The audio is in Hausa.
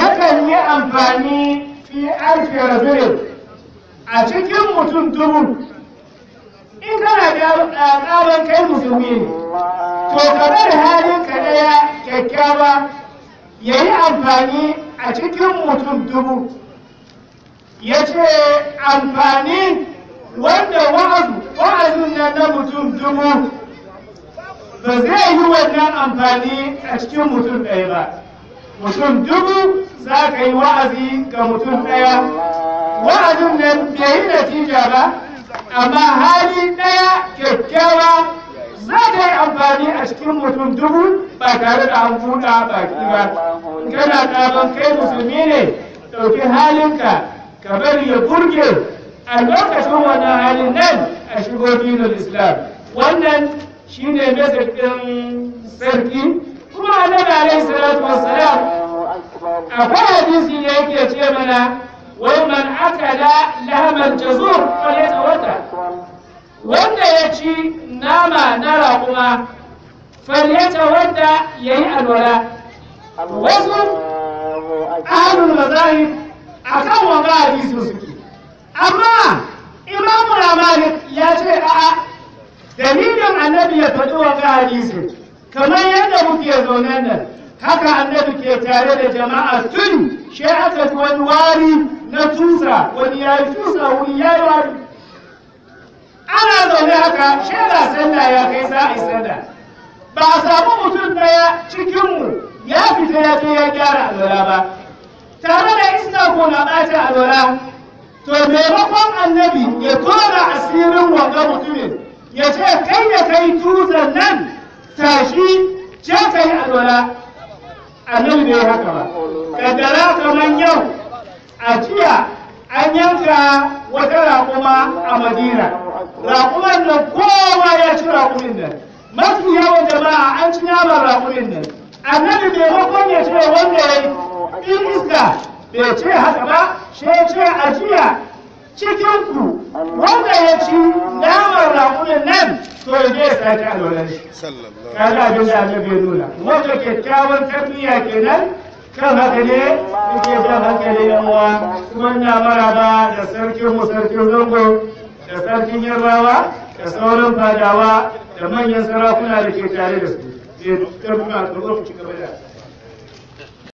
yakan yi amfani fi alfi rajulin a cikin mutum dubu. In kana da kai musulmi ne to ka bar halin ka ɗaya kyakkyawa ya yi amfani a cikin mutum dubu. Ya ce amfani wanda wa'azin nan na mutum dubu ba zai yi wannan amfani a cikin mutum ɗaya ba. Mutum dubu za ka yi wa'azi ga mutum ɗaya wa'azin nan bai yi natija ba amma hali ɗaya kyakkyawa za ka yi amfani a cikin mutum dubu ba tare da an buɗa baki ba kana ɗaban kai musulmi ne ɗauki halinka ka bari ya burge a lokacin wannan halin nan a shigo dinin islam wannan shine message ɗin sarki ce mana wai man akala lahmal jazur falyatawadda wanda ya ci nama na raƙuma falyatawadda yayi alwala wasu ahlul mazahib akan wanga hadisi suke amma imamu malik ya ce a'a dalilin annabi ya faɗi wanga hadisi kamar yadda muke zaune nan haka annabi ke tare da jama'a tun shi aka ji wani wari na tusa wani ya yi tusa wani ya yi wari. Ana zaune haka shi ga sallah ya kai za a yi ba a samu mutum ɗaya cikinmu ya fita ya je ya gyara alwala ba. Tare da iska ko na ɓata alwala to maimakon annabi ya tona asirin wanga mutumin ya ce kai da kai tusan nan tashi. Je ka yi alwala. Annabi bai haka ba. Kaddara kamar yau a jiya an yanka wata raƙuma a madina. Raƙuman nan kowa ya ci raƙumin nan. Mafi yawan jama'a an ci naman raƙumin nan. Annabi maimakon ya ce wanda ya yi in iska bai ce haka ba shi ce a jiya cikinku. Wanda ya ci naman raƙumin nan to ya je ya sake alwalar shi. Kaga abin da annabi ya nuna. Wata kyakkyawan tarbiyya kenan kan haka ne muke jan hankali yan uwa. Kuma ina maraba da sarkin mu sarkin zango da sarkin yarbawa da sauran fadawa da manyan sarakuna da ke tare da su. Eh, tarbiyya, ku ci gaba da